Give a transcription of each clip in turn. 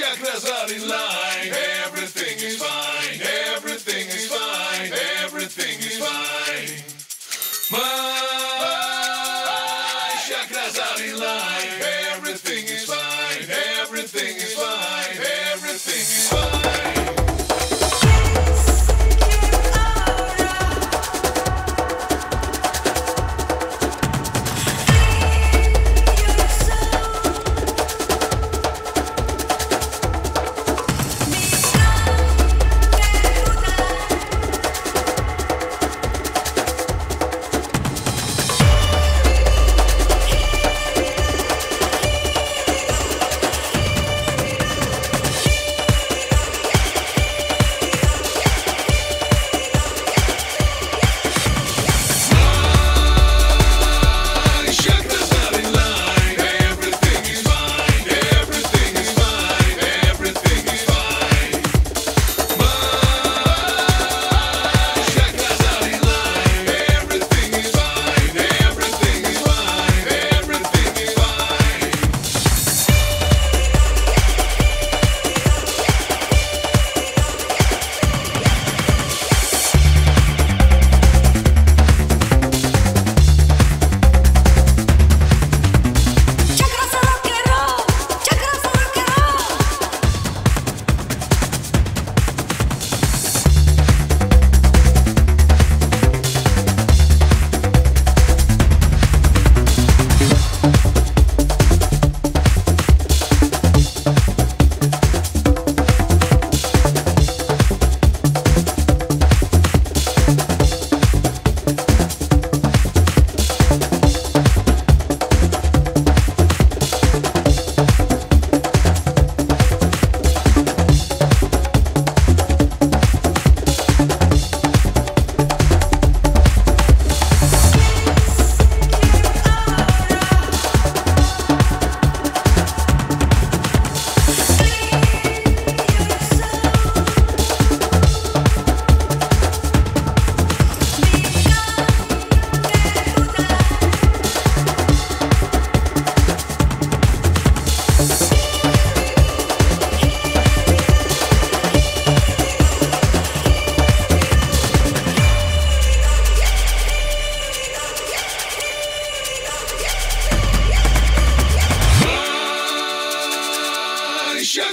Şarkı line.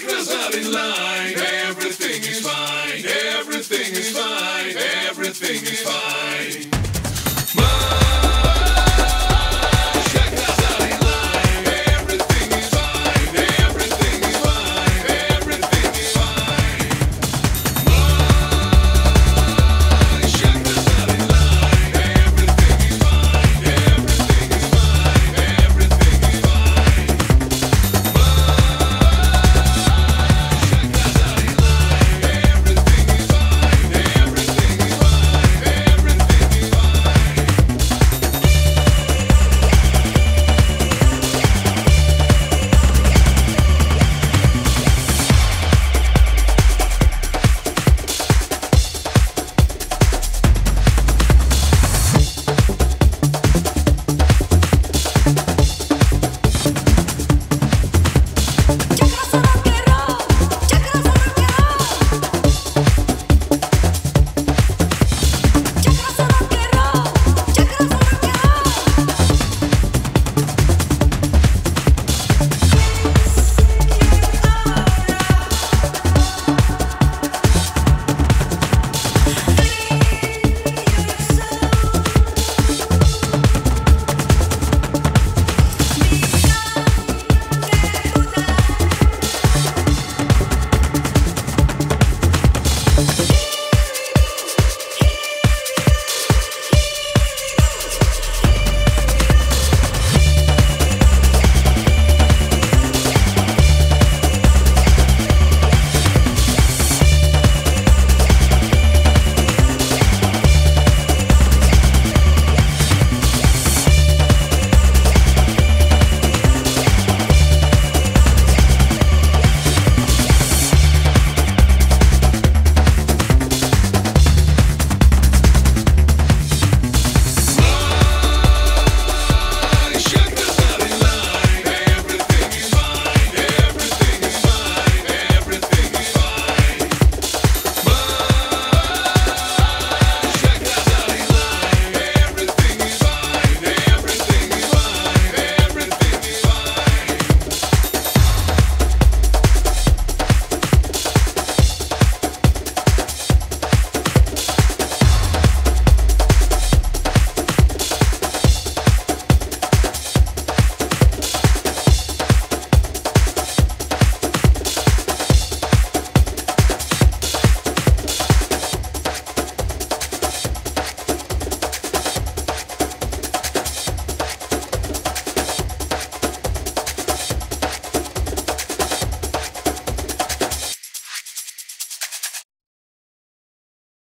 Cause I'm in line. Everything is fine. Everything is fine. Everything is fine.